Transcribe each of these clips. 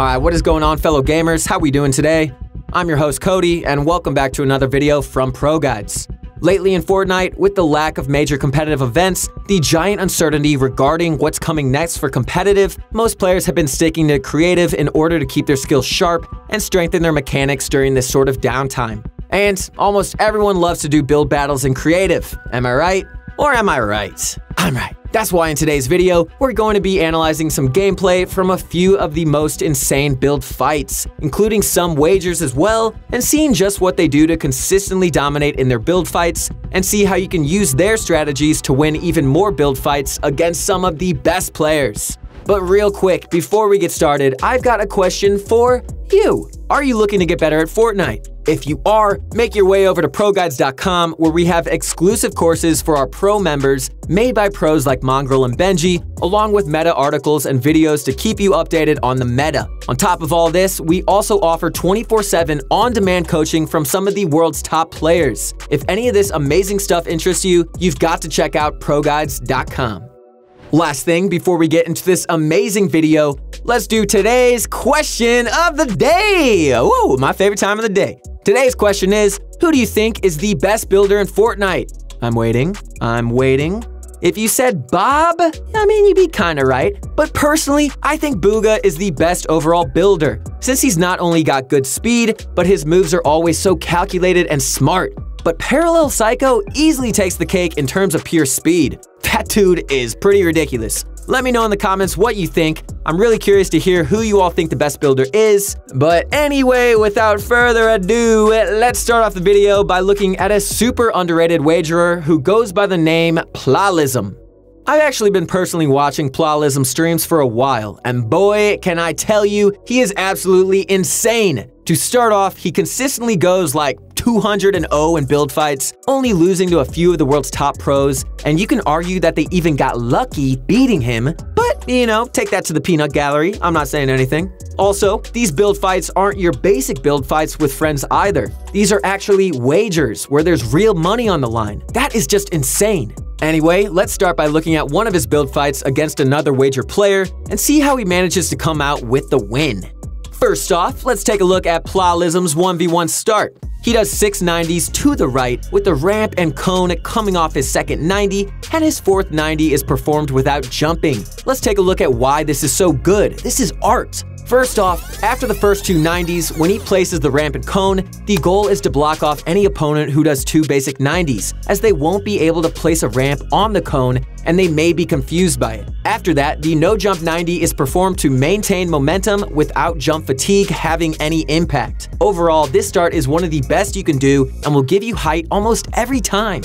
Alright, what is going on fellow gamers? How we doing today? I'm your host Cody, and welcome back to another video from Pro Guides. Lately in Fortnite, with the lack of major competitive events, the giant uncertainty regarding what's coming next for competitive, most players have been sticking to creative in order to keep their skills sharp and strengthen their mechanics during this sort of downtime. And almost everyone loves to do build battles in creative, am I right? Or am I right? I'm right. That's why in today's video, we're going to be analyzing some gameplay from a few of the most insane build fights, including some wagers as well, and seeing just what they do to consistently dominate in their build fights, and see how you can use their strategies to win even more build fights against some of the best players. But real quick, before we get started, I've got a question for you. Are you looking to get better at Fortnite? If you are, make your way over to ProGuides.com where we have exclusive courses for our pro members made by pros like Mongraal and Benji, along with meta articles and videos to keep you updated on the meta. On top of all this, we also offer 24-7 on-demand coaching from some of the world's top players. If any of this amazing stuff interests you, you've got to check out ProGuides.com. Last thing before we get into this amazing video, let's do today's question of the day. Ooh, my favorite time of the day. Today's question is, who do you think is the best builder in Fortnite? I'm waiting, I'm waiting. If you said Bob, I mean, you'd be kinda right. But personally, I think Bugha is the best overall builder, since he's not only got good speed, but his moves are always so calculated and smart. But Parallel Psycho easily takes the cake in terms of pure speed. That dude is pretty ridiculous. Let me know in the comments what you think. I'm really curious to hear who you all think the best builder is. But anyway, without further ado, let's start off the video by looking at a super underrated wagerer who goes by the name Plalism. I've actually been personally watching Plalism streams for a while, and boy, can I tell you, he is absolutely insane. To start off, he consistently goes like 200 and 0 in build fights, only losing to a few of the world's top pros, and you can argue that they even got lucky beating him, but you know, take that to the peanut gallery, I'm not saying anything. Also, these build fights aren't your basic build fights with friends either. These are actually wagers, where there's real money on the line. That is just insane. Anyway, let's start by looking at one of his build fights against another wager player and see how he manages to come out with the win. First off, let's take a look at Plalism's 1v1 start. He does 690s to the right with the ramp and cone coming off his second 90 and his fourth 90 is performed without jumping. Let's take a look at why this is so good. This is art. First off, after the first two 90s, when he places the ramp and cone, the goal is to block off any opponent who does two basic 90s, as they won't be able to place a ramp on the cone and they may be confused by it. After that, the no jump 90 is performed to maintain momentum without jump fatigue having any impact. Overall, this start is one of the best you can do and will give you height almost every time.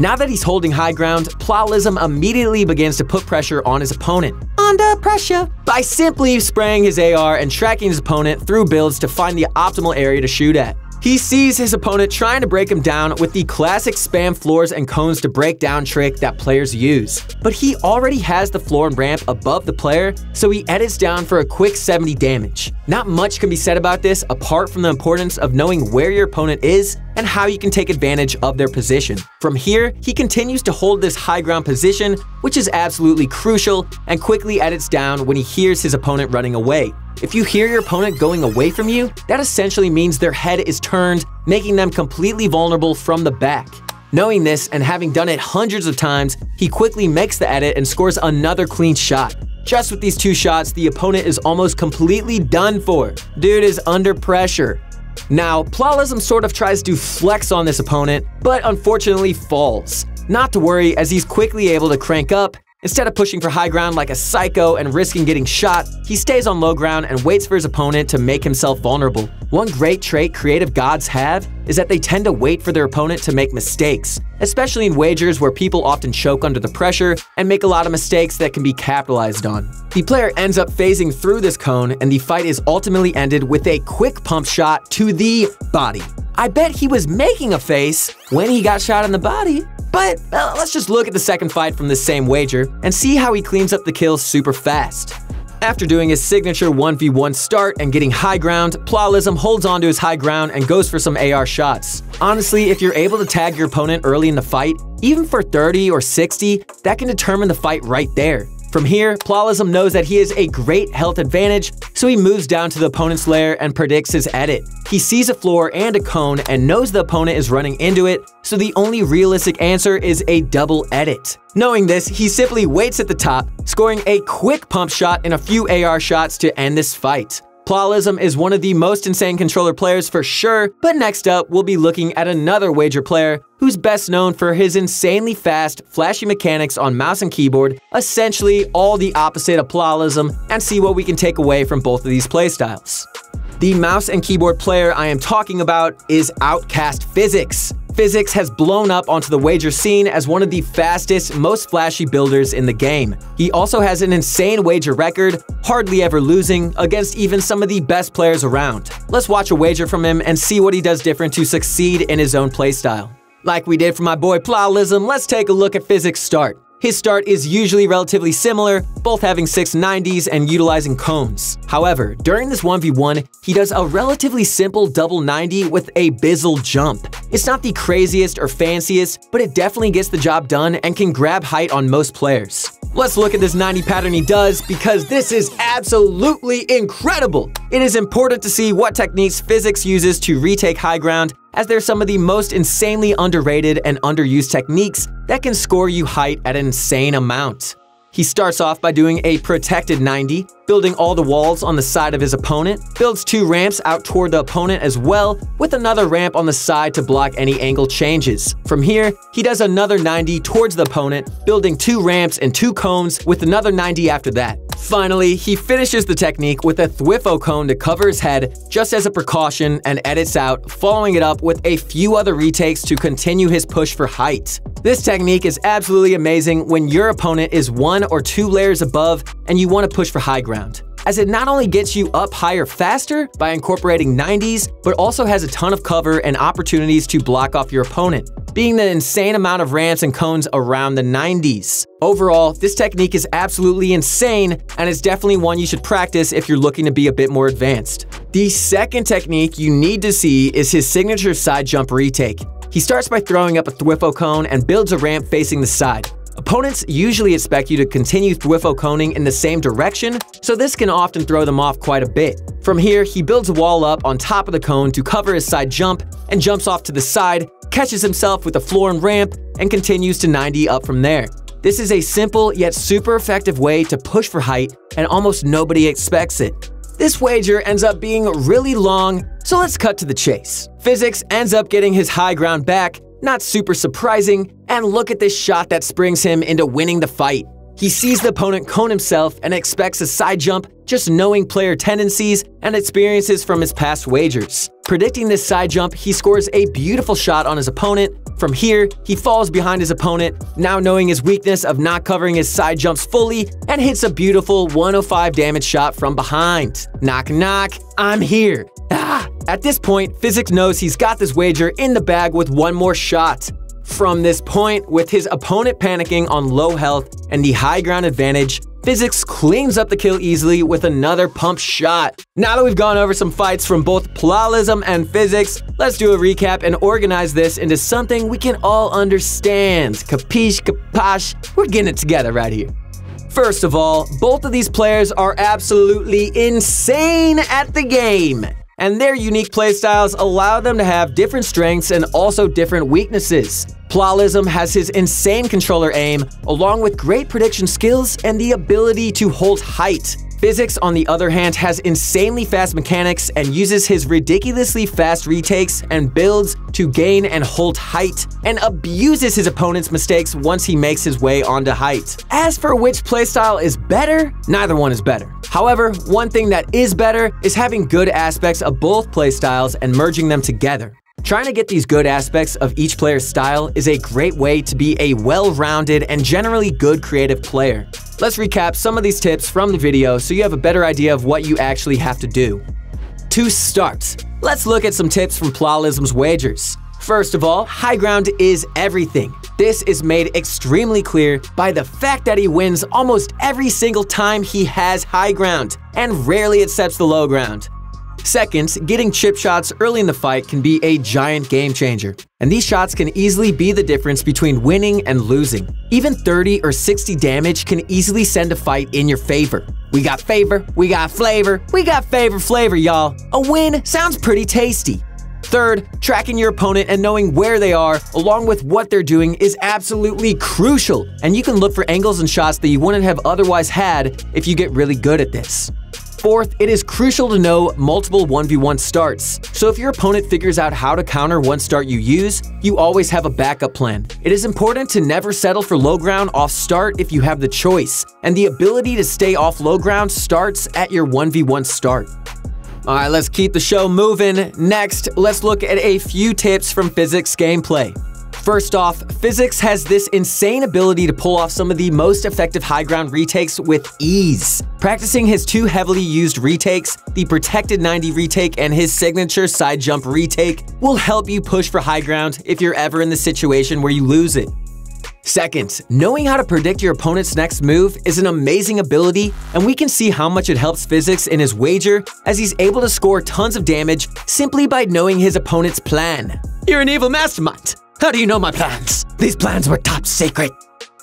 Now that he's holding high ground, Plalism immediately begins to put pressure on his opponent. Under pressure! By simply spraying his AR and tracking his opponent through builds to find the optimal area to shoot at. He sees his opponent trying to break him down with the classic spam floors and cones to break down trick that players use. But he already has the floor and ramp above the player, so he edits down for a quick 70 damage. Not much can be said about this apart from the importance of knowing where your opponent is and how you can take advantage of their position. From here, he continues to hold this high ground position, which is absolutely crucial, and quickly edits down when he hears his opponent running away. If you hear your opponent going away from you, that essentially means their head is turned, making them completely vulnerable from the back. Knowing this and having done it hundreds of times, he quickly makes the edit and scores another clean shot. Just with these two shots, the opponent is almost completely done for. Dude is under pressure. Now, Plalism sort of tries to flex on this opponent, but unfortunately falls. Not to worry, as he's quickly able to crank up Instead of pushing for high ground like a psycho and risking getting shot, he stays on low ground and waits for his opponent to make himself vulnerable. One great trait creative gods have is that they tend to wait for their opponent to make mistakes, especially in wagers where people often choke under the pressure and make a lot of mistakes that can be capitalized on. The player ends up phasing through this cone and the fight is ultimately ended with a quick pump shot to the body. I bet he was making a face when he got shot in the body. But uh, let's just look at the second fight from this same wager and see how he cleans up the kills super fast. After doing his signature 1v1 start and getting high ground, Plalism holds onto his high ground and goes for some AR shots. Honestly, if you're able to tag your opponent early in the fight, even for 30 or 60, that can determine the fight right there. From here, Plalism knows that he has a great health advantage, so he moves down to the opponent's lair and predicts his edit. He sees a floor and a cone and knows the opponent is running into it, so the only realistic answer is a double edit. Knowing this, he simply waits at the top, scoring a quick pump shot and a few AR shots to end this fight. Plalism is one of the most insane controller players for sure, but next up we'll be looking at another wager player who's best known for his insanely fast, flashy mechanics on mouse and keyboard, essentially all the opposite of Plalism, and see what we can take away from both of these playstyles. The mouse and keyboard player I am talking about is Outcast Physics. Physics has blown up onto the wager scene as one of the fastest, most flashy builders in the game. He also has an insane wager record, hardly ever losing, against even some of the best players around. Let's watch a wager from him and see what he does different to succeed in his own playstyle. Like we did for my boy Plalism, let's take a look at Physics' start. His start is usually relatively similar, both having 690s and utilizing cones. However, during this 1v1, he does a relatively simple double 90 with a Bizzle jump. It's not the craziest or fanciest, but it definitely gets the job done and can grab height on most players. Let's look at this 90 pattern he does because this is absolutely incredible. It is important to see what techniques physics uses to retake high ground as they're some of the most insanely underrated and underused techniques that can score you height at an insane amount. He starts off by doing a protected 90, building all the walls on the side of his opponent, builds two ramps out toward the opponent as well, with another ramp on the side to block any angle changes. From here, he does another 90 towards the opponent, building two ramps and two cones with another 90 after that. Finally, he finishes the technique with a Thwifo cone to cover his head just as a precaution and edits out, following it up with a few other retakes to continue his push for height. This technique is absolutely amazing when your opponent is one or two layers above and you want to push for high ground as it not only gets you up higher faster by incorporating 90s, but also has a ton of cover and opportunities to block off your opponent, being the insane amount of ramps and cones around the 90s. Overall, this technique is absolutely insane and is definitely one you should practice if you're looking to be a bit more advanced. The second technique you need to see is his signature side jump retake. He starts by throwing up a Thwifo cone and builds a ramp facing the side. Opponents usually expect you to continue Thwifo coning in the same direction, so this can often throw them off quite a bit. From here, he builds a wall up on top of the cone to cover his side jump and jumps off to the side, catches himself with a floor and ramp, and continues to 90 up from there. This is a simple yet super effective way to push for height, and almost nobody expects it. This wager ends up being really long, so let's cut to the chase. Physics ends up getting his high ground back, not super surprising, and look at this shot that springs him into winning the fight. He sees the opponent cone himself and expects a side jump, just knowing player tendencies and experiences from his past wagers. Predicting this side jump, he scores a beautiful shot on his opponent. From here, he falls behind his opponent, now knowing his weakness of not covering his side jumps fully, and hits a beautiful 105 damage shot from behind. Knock knock, I'm here. Ah! At this point, Physics knows he's got this wager in the bag with one more shot. From this point, with his opponent panicking on low health and the high ground advantage, Physics cleans up the kill easily with another pump shot. Now that we've gone over some fights from both Plalism and Physics, let's do a recap and organize this into something we can all understand. Capiche, capash, we're getting it together right here. First of all, both of these players are absolutely insane at the game and their unique playstyles allow them to have different strengths and also different weaknesses. Plalism has his insane controller aim, along with great prediction skills and the ability to hold height. Physics, on the other hand, has insanely fast mechanics and uses his ridiculously fast retakes and builds to gain and hold height, and abuses his opponent's mistakes once he makes his way onto height. As for which playstyle is better, neither one is better. However, one thing that is better is having good aspects of both playstyles and merging them together. Trying to get these good aspects of each player's style is a great way to be a well-rounded and generally good creative player. Let's recap some of these tips from the video so you have a better idea of what you actually have to do. To start, let's look at some tips from Plalism's wagers. First of all, high ground is everything. This is made extremely clear by the fact that he wins almost every single time he has high ground, and rarely accepts the low ground. Second, getting chip shots early in the fight can be a giant game changer, and these shots can easily be the difference between winning and losing. Even 30 or 60 damage can easily send a fight in your favor. We got favor, we got flavor, we got favor flavor, y'all. A win sounds pretty tasty. Third, tracking your opponent and knowing where they are, along with what they're doing, is absolutely crucial, and you can look for angles and shots that you wouldn't have otherwise had if you get really good at this. Fourth, it is crucial to know multiple 1v1 starts. So if your opponent figures out how to counter one start you use, you always have a backup plan. It is important to never settle for low ground off start if you have the choice, and the ability to stay off low ground starts at your 1v1 start. Alright, let's keep the show moving. Next, let's look at a few tips from Physics gameplay. First off, Physics has this insane ability to pull off some of the most effective high ground retakes with ease. Practicing his two heavily used retakes, the Protected 90 retake and his signature side jump retake, will help you push for high ground if you're ever in the situation where you lose it. Second, knowing how to predict your opponent's next move is an amazing ability, and we can see how much it helps Physics in his wager as he's able to score tons of damage simply by knowing his opponent's plan. You're an evil mastermind! How do you know my plans? These plans were top secret.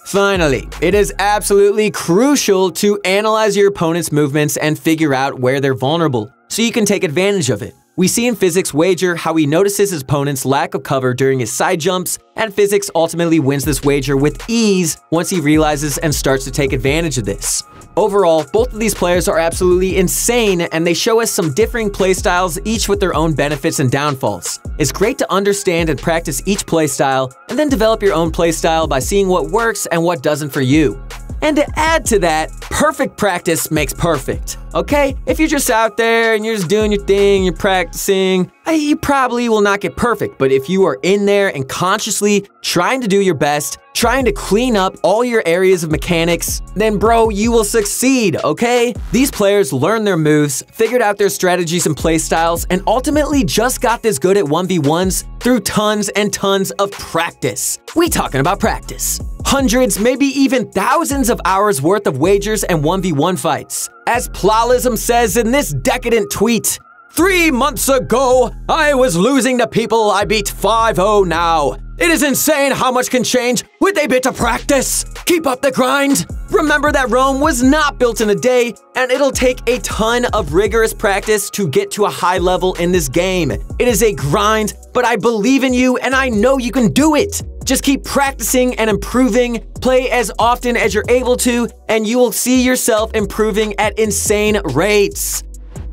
Finally, it is absolutely crucial to analyze your opponent's movements and figure out where they're vulnerable, so you can take advantage of it. We see in Physics Wager how he notices his opponent's lack of cover during his side jumps, and Physics ultimately wins this wager with ease once he realizes and starts to take advantage of this. Overall, both of these players are absolutely insane and they show us some differing playstyles, each with their own benefits and downfalls. It's great to understand and practice each playstyle and then develop your own playstyle by seeing what works and what doesn't for you. And to add to that, perfect practice makes perfect. Okay? If you're just out there and you're just doing your thing, you're practicing, you probably will not get perfect. But if you are in there and consciously trying to do your best, trying to clean up all your areas of mechanics, then bro, you will succeed, okay? These players learned their moves, figured out their strategies and playstyles, and ultimately just got this good at 1v1s through tons and tons of practice. We talking about practice. Hundreds, maybe even thousands of hours worth of wagers and 1v1 fights. As Plalism says in this decadent tweet, Three months ago, I was losing to people I beat 5-0 now. It is insane how much can change with a bit of practice. Keep up the grind. Remember that Rome was not built in a day, and it'll take a ton of rigorous practice to get to a high level in this game. It is a grind, but I believe in you and I know you can do it. Just keep practicing and improving, play as often as you're able to, and you will see yourself improving at insane rates.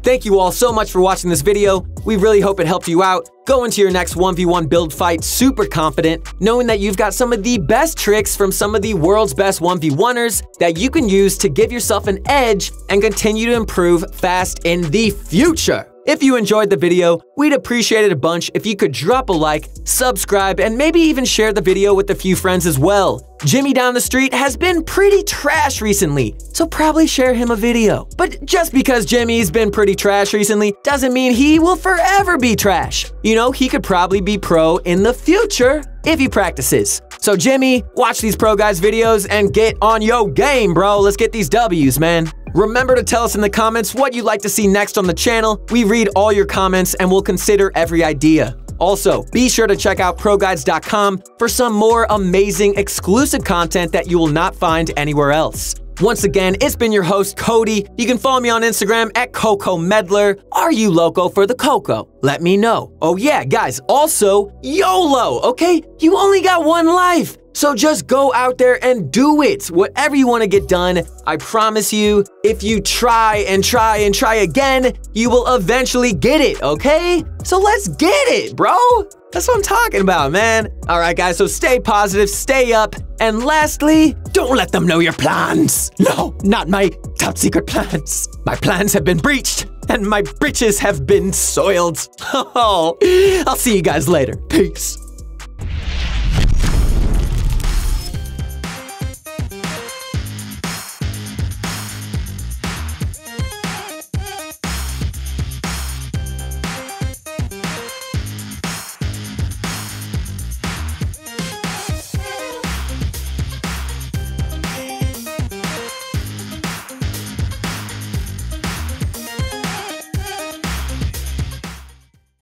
Thank you all so much for watching this video. We really hope it helped you out. Go into your next 1v1 build fight super confident, knowing that you've got some of the best tricks from some of the world's best 1v1ers that you can use to give yourself an edge and continue to improve fast in the future. If you enjoyed the video, we'd appreciate it a bunch if you could drop a like, subscribe, and maybe even share the video with a few friends as well. Jimmy down the street has been pretty trash recently, so probably share him a video. But just because Jimmy's been pretty trash recently doesn't mean he will forever be trash. You know, he could probably be pro in the future if he practices. So Jimmy, watch these ProGuides videos and get on yo game, bro. Let's get these W's, man. Remember to tell us in the comments what you'd like to see next on the channel. We read all your comments and we'll consider every idea. Also, be sure to check out ProGuides.com for some more amazing exclusive content that you will not find anywhere else. Once again, it's been your host, Cody. You can follow me on Instagram at Coco Medler. Are you loco for the Coco? Let me know. Oh yeah, guys, also, YOLO, okay? You only got one life. So just go out there and do it. Whatever you want to get done, I promise you, if you try and try and try again, you will eventually get it, okay? So let's get it, bro. That's what I'm talking about, man. All right, guys, so stay positive, stay up, and lastly, don't let them know your plans. No, not my top secret plans. My plans have been breached, and my britches have been soiled. Oh, I'll see you guys later. Peace.